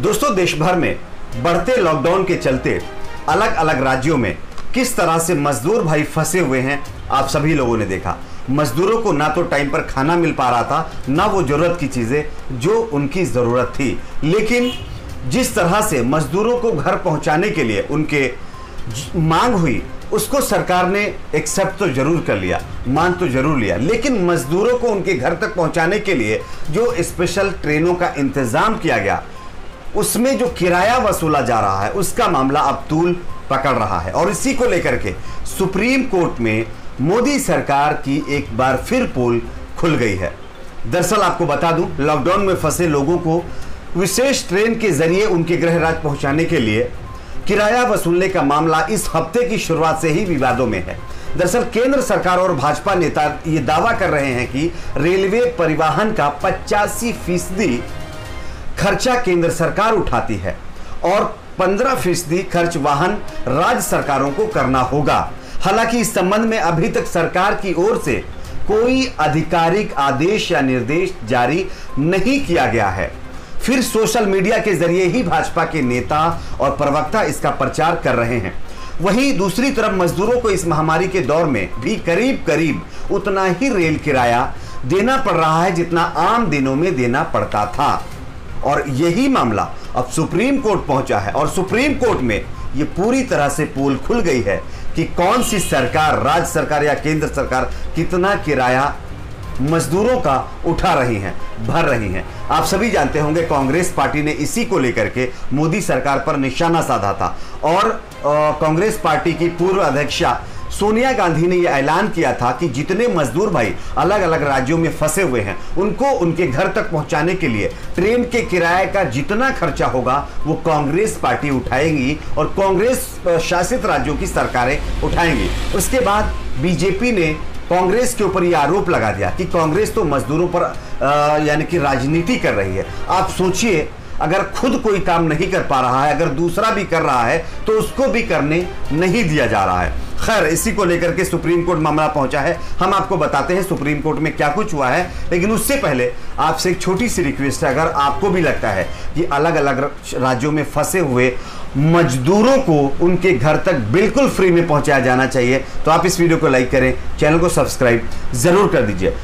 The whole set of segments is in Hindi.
दोस्तों देश भर में बढ़ते लॉकडाउन के चलते अलग अलग राज्यों में किस तरह से मजदूर भाई फंसे हुए हैं, आप सभी लोगों ने देखा। मजदूरों को ना तो टाइम पर खाना मिल पा रहा था, ना वो ज़रूरत की चीज़ें जो उनकी ज़रूरत थी। लेकिन जिस तरह से मजदूरों को घर पहुँचाने के लिए उनके मांग हुई, उसको सरकार ने एक्सेप्ट तो ज़रूर कर लिया मान तो ज़रूर लिया। लेकिन मजदूरों को उनके घर तक पहुँचाने के लिए जो स्पेशल ट्रेनों का इंतज़ाम किया गया उसमें जो किराया वसूला जा रहा है, उसका मामला अब तूल पकड़ रहा है। और इसी को लेकर के सुप्रीम कोर्ट में मोदी सरकार की एक बार फिर पोल खुल गई है। दरअसल आपको बता दूँ, लॉकडाउन में फंसे लोगों को विशेष ट्रेन के ज़रिए उनके गृह राज्य पहुँचाने के लिए किराया वसूलने का मामला इस हफ़्ते की शुरुआत से ही विवादों में है। दरअसल केंद्र सरकार और भाजपा नेता ये दावा कर रहे हैं कि रेलवे परिवहन का पचासी फ़ीसदी खर्चा केंद्र सरकार उठाती है और 15 फ़ीसदी खर्च वाहन राज्य सरकारों को करना होगा। हालाँकि इस संबंध में अभी तक सरकार की ओर से कोई आधिकारिक आदेश या निर्देश जारी नहीं किया गया है। फिर सोशल मीडिया के ज़रिए ही भाजपा के नेता और प्रवक्ता इसका प्रचार कर रहे हैं। वहीं दूसरी तरफ़ मजदूरों को इस महामारी के दौर में भी करीब करीब उतना ही रेल किराया देना पड़ रहा है जितना आम दिनों में देना पड़ता था। और यही मामला अब सुप्रीम कोर्ट पहुँचा है। और सुप्रीम कोर्ट में ये पूरी तरह से पोल खुल गई है कि कौन सी सरकार, राज्य सरकार या केंद्र सरकार कितना किराया मजदूरों का उठा रही हैं, भर रही हैं। आप सभी जानते होंगे कांग्रेस पार्टी ने इसी को लेकर के मोदी सरकार पर निशाना साधा था। और कांग्रेस पार्टी की पूर्व अध्यक्षा सोनिया गांधी ने यह ऐलान किया था कि जितने मजदूर भाई अलग अलग राज्यों में फंसे हुए हैं, उनको उनके घर तक पहुँचाने के लिए ट्रेन के किराए का जितना खर्चा होगा, वो कांग्रेस पार्टी उठाएगी और कांग्रेस शासित राज्यों की सरकारें उठाएँगी। उसके बाद बीजेपी ने कांग्रेस के ऊपर यह आरोप लगा दिया कि कांग्रेस तो मजदूरों पर यानी कि राजनीति कर रही है। आप सोचिए, अगर खुद कोई काम नहीं कर पा रहा है, अगर दूसरा भी कर रहा है तो उसको भी करने नहीं दिया जा रहा है। खैर, इसी को लेकर के सुप्रीम कोर्ट मामला पहुँचा है। हम आपको बताते हैं सुप्रीम कोर्ट में क्या कुछ हुआ है, लेकिन उससे पहले आपसे एक छोटी सी रिक्वेस्ट है, अगर आपको भी लगता है कि अलग अलग राज्यों में फंसे हुए मजदूरों को उनके घर तक बिल्कुल फ्री में पहुँचाया जाना चाहिए तो आप इस वीडियो को लाइक करें, चैनल को सब्सक्राइब ज़रूर कर दीजिए।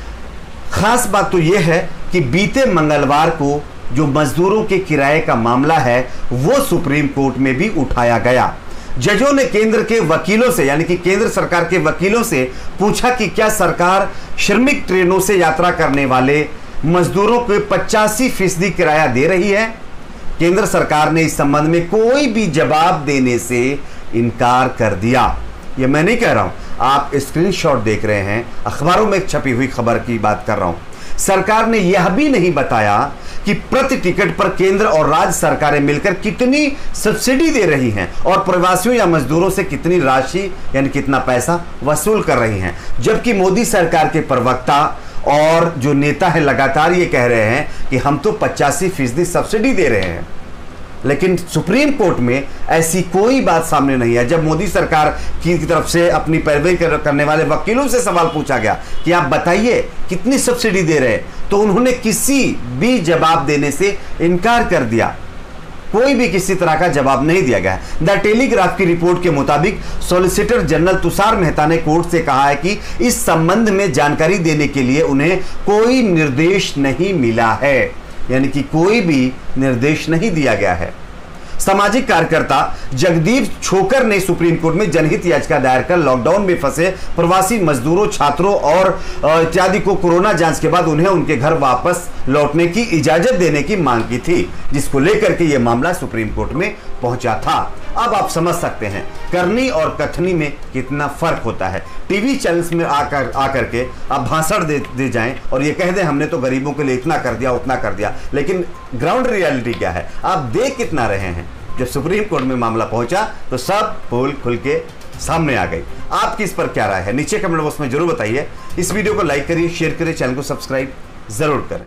खास बात तो यह है कि बीते मंगलवार को जो मजदूरों के किराए का मामला है, वो सुप्रीम कोर्ट में भी उठाया गया। जजों ने केंद्र के वकीलों से, यानी कि केंद्र सरकार के वकीलों से पूछा कि क्या सरकार श्रमिक ट्रेनों से यात्रा करने वाले मजदूरों को पचासी फ़ीसदी किराया दे रही है? केंद्र सरकार ने इस संबंध में कोई भी जवाब देने से इनकार कर दिया। ये मैं नहीं कह रहा हूँ, आप स्क्रीनशॉट देख रहे हैं, अखबारों में छपी हुई खबर की बात कर रहा हूँ। सरकार ने यह भी नहीं बताया कि प्रति टिकट पर केंद्र और राज्य सरकारें मिलकर कितनी सब्सिडी दे रही हैं और प्रवासियों या मजदूरों से कितनी राशि, यानी कितना पैसा वसूल कर रही हैं। जबकि मोदी सरकार के प्रवक्ता और जो नेता है, लगातार ये कह रहे हैं कि हम तो पचासी फ़ीसदी सब्सिडी दे रहे हैं। लेकिन सुप्रीम कोर्ट में ऐसी कोई बात सामने नहीं है। जब मोदी सरकार की तरफ़ से अपनी पैरवी करने वाले वकीलों से सवाल पूछा गया कि आप बताइए कितनी सब्सिडी दे रहे हैं तो उन्होंने किसी भी जवाब देने से इनकार कर दिया। कोई भी किसी तरह का जवाब नहीं दिया गया। द टेलीग्राफ की रिपोर्ट के मुताबिक सॉलिसिटर जनरल तुषार मेहता ने कोर्ट से कहा है कि इस संबंध में जानकारी देने के लिए उन्हें कोई निर्देश नहीं मिला है। यानी कि कोई भी निर्देश नहीं दिया गया है। सामाजिक कार्यकर्ता जगदीप छोकर ने सुप्रीम कोर्ट में जनहित याचिका दायर कर लॉकडाउन में फंसे प्रवासी मजदूरों, छात्रों और इत्यादि को कोरोना जाँच के बाद उन्हें उनके घर वापस लौटने की इजाज़त देने की मांग की थी, जिसको लेकर के यह मामला सुप्रीम कोर्ट में पहुँचा था। अब आप समझ सकते हैं, करनी और कथनी में कितना फ़र्क होता है। टीवी चैनल्स में आकर आकर के आप भाषण दे दे जाएँ और ये कह दें, हमने तो गरीबों के लिए इतना कर दिया, उतना कर दिया। लेकिन ग्राउंड रियलिटी क्या है? आप देख कितना रहे हैं। जब सुप्रीम कोर्ट में मामला पहुँचा तो सब फूल खुल के सामने आ गई आपकी इस पर क्या राय है? नीचे कमेंट बॉक्स में ज़रूर बताइए। इस वीडियो को लाइक करिए, शेयर करिए, चैनल को सब्सक्राइब ज़रूर करें।